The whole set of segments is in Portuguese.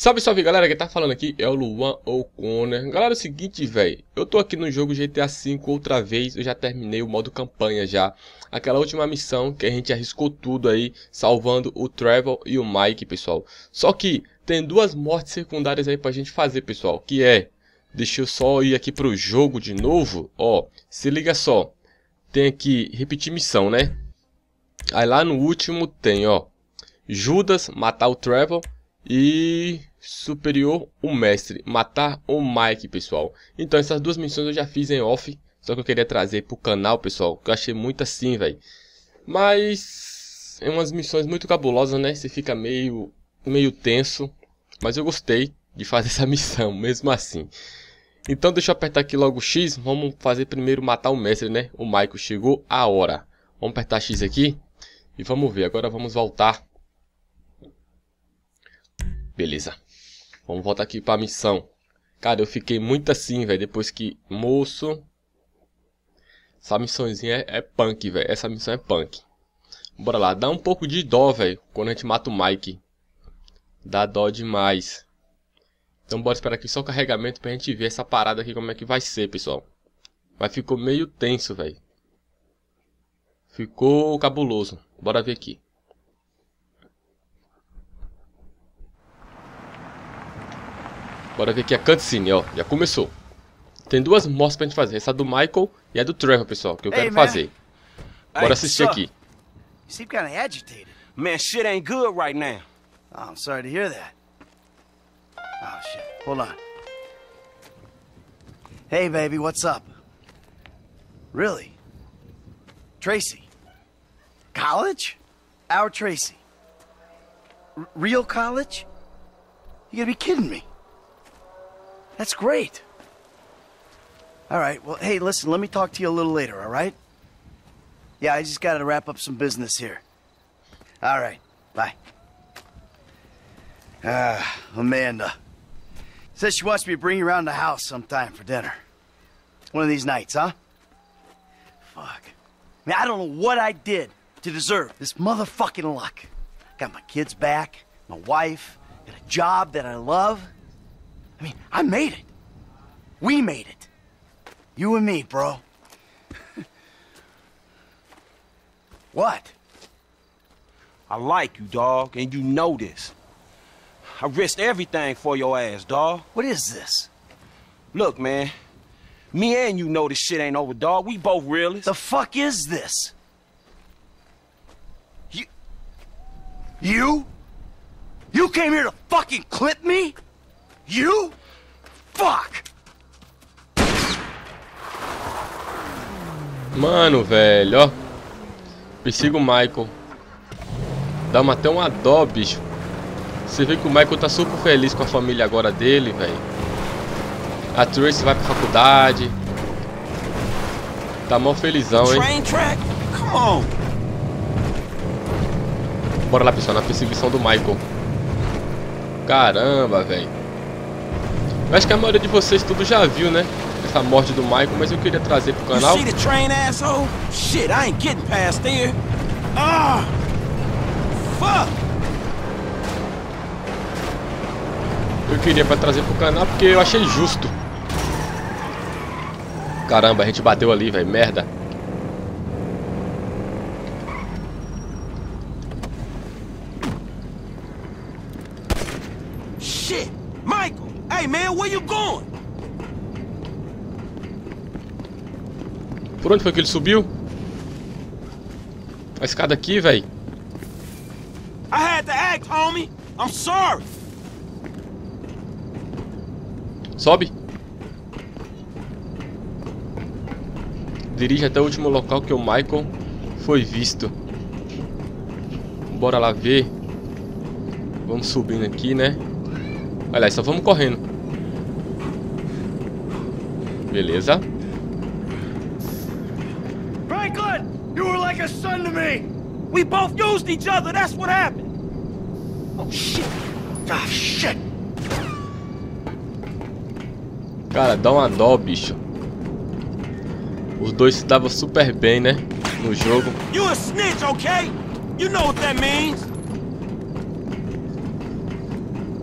Salve, salve galera, quem tá falando aqui é o Luan O'Connor. Galera, é o seguinte, velho, eu tô aqui no jogo GTA V outra vez, eu já terminei o modo campanha já. Aquela última missão que a gente arriscou tudo aí, salvando o Trevor e o Mike, pessoal. Só que tem duas mortes secundárias aí pra gente fazer, pessoal, que é... Deixa eu só ir aqui pro jogo de novo, ó, se liga só. Tem aqui, repetir missão, né? Aí lá no último tem, ó. Judas, matar o Trevor e superior o mestre, matar o Mike, pessoal. Então essas duas missões eu já fiz em off, só que eu queria trazer pro canal, pessoal, que eu achei muito assim, velho. Mas é umas missões muito cabulosas, né? Você fica meio meio tenso, mas eu gostei de fazer essa missão, mesmo assim. Então deixa eu apertar aqui logo X, vamos fazer primeiro matar o mestre, né? O Michael chegou a hora. Vamos apertar X aqui e vamos ver. Agora vamos voltar Beleza. Vamos voltar aqui pra missão. Cara, eu fiquei muito assim, velho. Depois que... Moço... Essa missãozinha é, é punk, velho. Essa missão é punk. Bora lá. Dá um pouco de dó, velho. Quando a gente mata o Mike. Dá dó demais. Então bora esperar aqui só o carregamento pra gente ver essa parada aqui como é que vai ser, pessoal. Mas ficou meio tenso, velho. Ficou cabuloso. Bora ver aqui. Bora ver aqui a cutscene, ó. Já começou. Tem duas mostras pra gente fazer. Essa do Michael e a do Trevor, pessoal, que eu quero fazer. Bora assistir aqui. You seem kind of agitated. Man, shit ain't good right now. Oh, I'm sorry to hear that. Oh, shit. Hold on. Hey, baby, what's up? Really? Tracy? College? Our Tracy? R real college? You gotta be kidding me. That's great. All right, well, hey, listen, let me talk to you a little later, all right? Yeah, I just gotta wrap up some business here. All right, bye. Ah, Amanda. Says she wants me to bring you around the house sometime for dinner. One of these nights, huh? Fuck. I mean, I don't know what I did to deserve this motherfucking luck. Got my kids back, my wife, got a job that I love. I mean, I made it. We made it. You and me, bro. what? I like you, dog, and you know this. I risked everything for your ass, dog. What is this? Look, man. Me and you know this shit ain't over, dog. We both realists. The fuck is this? You... You? You came here to fucking clip me? You? Fuck! Mano, velho, ó. Persiga o Michael. Dá uma, até uma dó, bicho. Você vê que o Michael tá super feliz com a família agora dele, velho. A Tracy vai pra faculdade. Tá mó felizão, hein? Bora lá, pessoal, na perseguição do Michael. Caramba, velho. Eu acho que a maioria de vocês tudo já viu, né? Essa morte do Michael, mas eu queria trazer pro canal. Ah! Eu queria pra trazer pro canal porque eu achei justo. Caramba, a gente bateu ali, velho. Merda. Hey man, where you going? Por onde foi que ele subiu? A escada aqui, velho. I had to act, homie. I'm sorry. Sobe. Dirige até o último local que o Michael foi visto. Bora lá ver. Vamos subindo aqui, né? Olha, só vamos correndo. Beleza. Franklin, you were like a son to me. We both used each other. That's what happened. Oh shit. Ah shit. Cara, dá uma dó, bicho. Os dois se davam super bem, né? No jogo. You a snitch, okay? You know what that means.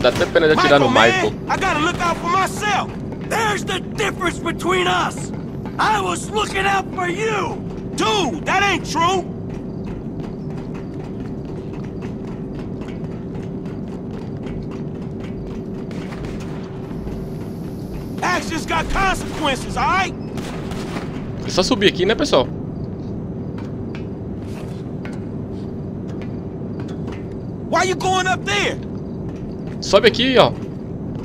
Dá até pena de atirar no Michael. I gotta look out for myself. There's the difference between us. I was looking out for you. Dude, that ain't true. Actions got consequences, alright? É só subir aqui, né, pessoal? Why you going up there? Sobe aqui, ó.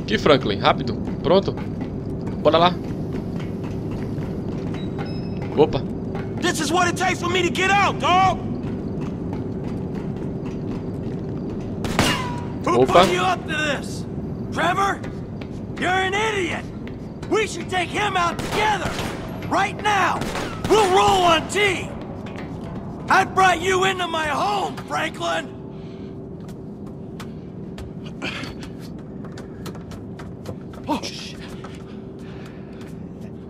Aqui, Franklin. Rápido. Pronto. Bora lá. Opa. This is what it takes for me to get out, dog. Who put you up to this? Trevor? You're an idiot. We should take him out together. Right now. We'll roll on T. I brought you into my home, Franklin. Oh, shit.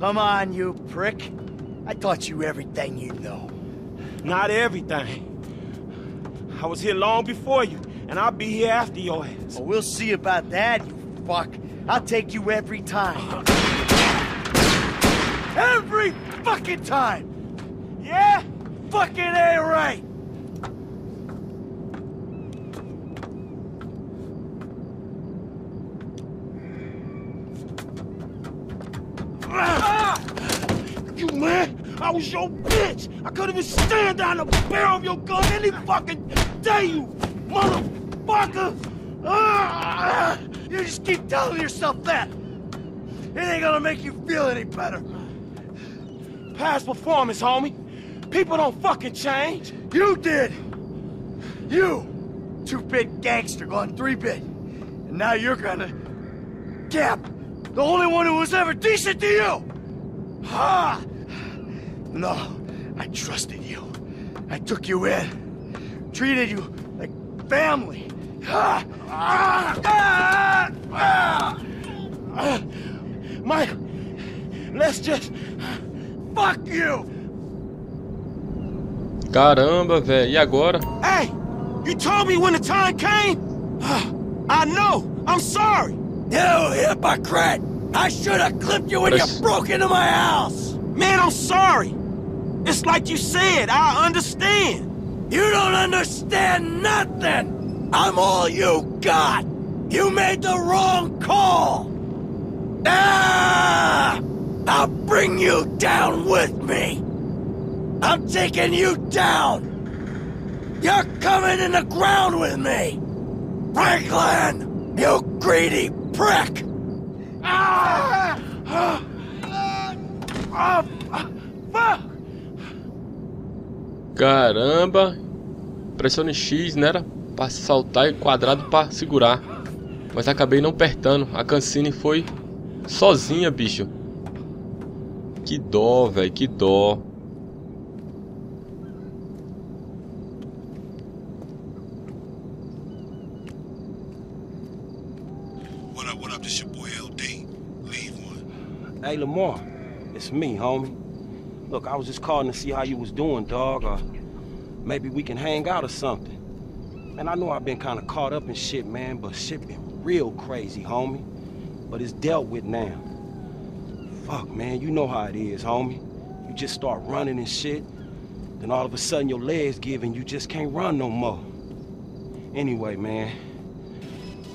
Come on, you prick. I taught you everything you know. Not everything. I was here long before you, and I'll be here after your ass. Well, we'll see about that, you fuck. I'll take you every time. Every fucking time! Yeah? Fucking A right! Ah! You man, I was your bitch. I couldn't even stand down the barrel of your gun any fucking day, you motherfucker. Ah! You just keep telling yourself that! It ain't gonna make you feel any better. Past performance, homie. People don't fucking change. You did! You! Two-bit gangster gone three-bit. And now you're gonna... Cap! The only one who was ever decent to you! Ha! No, I trusted you. I took you in. Treated you like family. Ha! Ah! Ah! Ah! Ah, Mike, let's just... Fuck you! Caramba, velho. E agora? Hey, you told me when the time came. I know. I'm sorry. You hypocrite! I should have clipped you when Yes. you broke into my house! Man, I'm sorry. It's like you said. I understand. You don't understand nothing! I'm all you got! You made the wrong call! Ah! I'll bring you down with me! I'm taking you down! You're coming in the ground with me! Franklin! You greedy prick! Ah! Ah, ah, fuck. Caramba. Pressione X, né? Era pra saltar e quadrado pra segurar. Mas acabei não apertando. A Cancine foi sozinha, bicho. Que dó, velho. Que dó. What up, what up? This your boy LD. Leave one. Hey, Lamar. It's me, homie. Look, I was just calling to see how you was doing, dog. Or maybe we can hang out or something. And I know I've been kind of caught up in shit, man, but shit been real crazy, homie. But it's dealt with now. Fuck, man, you know how it is, homie. You just start running and shit, then all of a sudden your legs give and you just can't run no more. Anyway, man.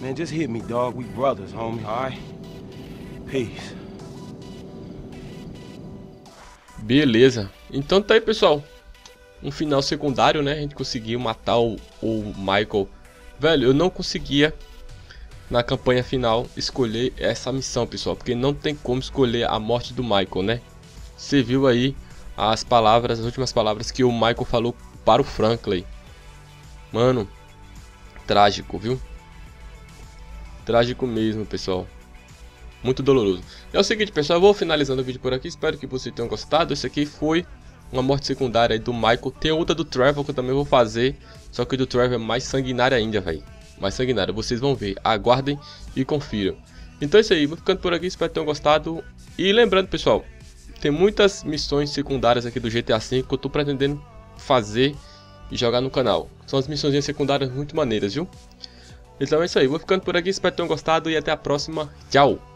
Man, just hit me, dog. We brothers, homie, alright? Peace. Beleza. Então tá aí, pessoal. Um final secundário, né? A gente conseguiu matar o, o Michael. Velho, eu não conseguia na campanha final escolher essa missão, pessoal, porque não tem como escolher a morte do Michael, né? Você viu aí as palavras, as últimas palavras que o Michael falou para o Franklin. Mano, trágico, viu? Trágico mesmo, pessoal. Muito doloroso. É o seguinte, pessoal, eu vou finalizando o vídeo por aqui. Espero que vocês tenham gostado. Esse aqui foi uma morte secundária do Michael. Tem outra do Trevor que eu também vou fazer. Só que do Trevor é mais sanguinária ainda, velho. Mais sanguinária. Vocês vão ver. Aguardem e confiram. Então é isso aí. Vou ficando por aqui. Espero que tenham gostado. E lembrando, pessoal. Tem muitas missões secundárias aqui do GTA V que eu tô pretendendo fazer e jogar no canal. São as missões secundárias muito maneiras, viu? Então é isso aí, vou ficando por aqui, espero que tenham gostado e até a próxima. Tchau!